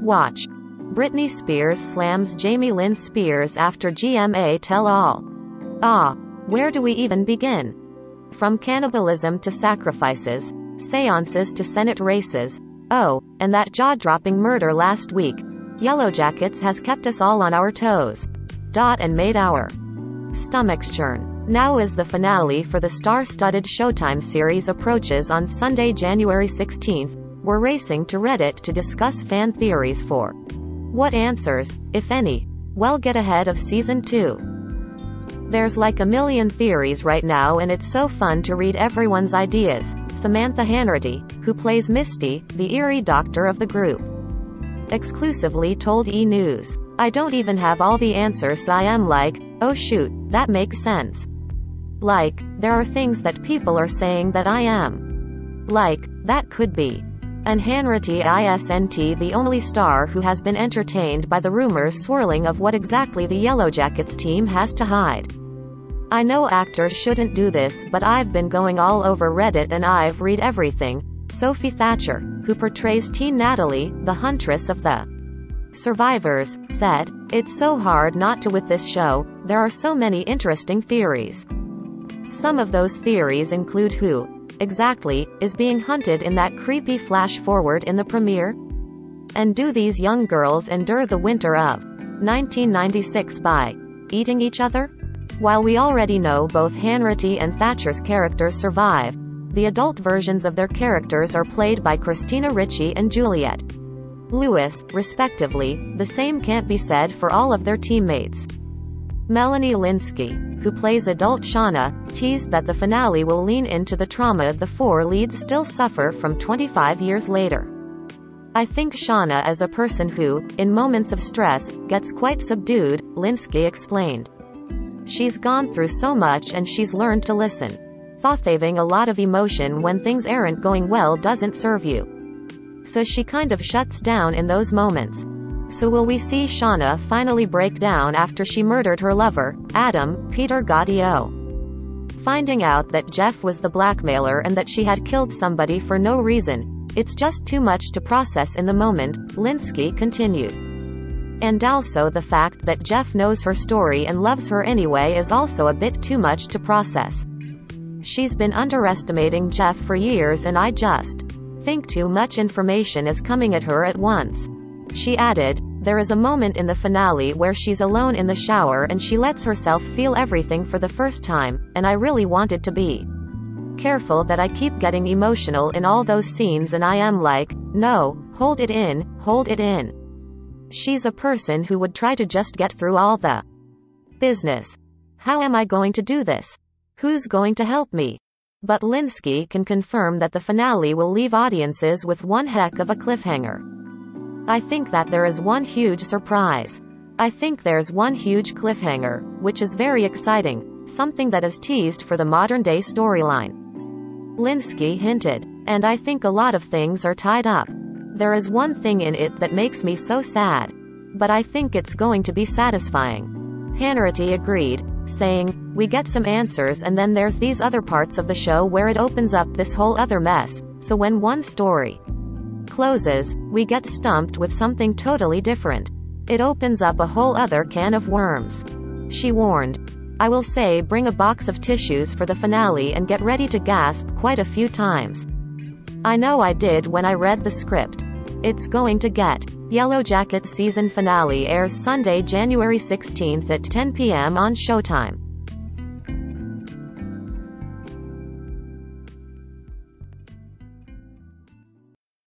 Watch. Britney Spears slams Jamie Lynn Spears after GMA tell all. Ah, where do we even begin? From cannibalism to sacrifices, seances to Senate races. Oh, and that jaw-dropping murder last week. Yellowjackets has kept us all on our toes. Dot and made our stomachs churn. Now as the finale for the star-studded Showtime series approaches on Sunday, January 16th, we're racing to Reddit to discuss fan theories for what answers, if any, well get ahead of season 2. There's like a million theories right now and it's so fun to read everyone's ideas. Samantha Hanratty, who plays Misty, the eerie doctor of the group, exclusively told E! News. I don't even have all the answers I am like, oh shoot, that makes sense. Like, there are things that people are saying that I am. Like, that could be. And Hanratty isn't the only star who has been entertained by the rumors swirling of what exactly the Yellowjackets team has to hide. I know actors shouldn't do this but I've been going all over Reddit and I've read everything. Sophie Thatcher, who portrays teen Natalie, the huntress of the survivors, said, It's so hard not to with this show, there are so many interesting theories. Some of those theories include who, exactly, is being hunted in that creepy flash forward in the premiere? And do these young girls endure the winter of 1996 by eating each other? While we already know both Hanratty and Thatcher's characters survive, the adult versions of their characters are played by Christina Ricci and Juliette Lewis, respectively, the same can't be said for all of their teammates. Melanie Lynskey, who plays adult Shauna, teased that the finale will lean into the trauma the four leads still suffer from 25 years later. I think Shauna is a person who, in moments of stress, gets quite subdued, Lynskey explained. She's gone through so much and she's learned to listen. Thoughthaving a lot of emotion when things aren't going well doesn't serve you. So she kind of shuts down in those moments. So will we see Shauna finally break down after she murdered her lover, Adam, Peter Gadiot? Finding out that Jeff was the blackmailer and that she had killed somebody for no reason, it's just too much to process in the moment, Lynskey continued. And also the fact that Jeff knows her story and loves her anyway is also a bit too much to process. She's been underestimating Jeff for years and I just think too much information is coming at her at once. She added, There is a moment in the finale where she's alone in the shower and she lets herself feel everything for the first time, and I really wanted to be careful that I keep getting emotional in all those scenes and I am like, no, hold it in, hold it in. She's a person who would try to just get through all the business. How am I going to do this? Who's going to help me? But Lynskey can confirm that the finale will leave audiences with one heck of a cliffhanger. I think that there is one huge surprise. I think there's one huge cliffhanger, which is very exciting, something that is teased for the modern day storyline. Lynskey hinted. And I think a lot of things are tied up. There is one thing in it that makes me so sad. But I think it's going to be satisfying. Hanratty agreed, saying, We get some answers and then there's these other parts of the show where it opens up this whole other mess, so when one story closes, we get stumped with something totally different. It opens up a whole other can of worms. She warned. I will say bring a box of tissues for the finale and get ready to gasp quite a few times. I know I did when I read the script. It's going to get. Yellowjacket season finale airs Sunday, January 16th at 10 p.m. on Showtime.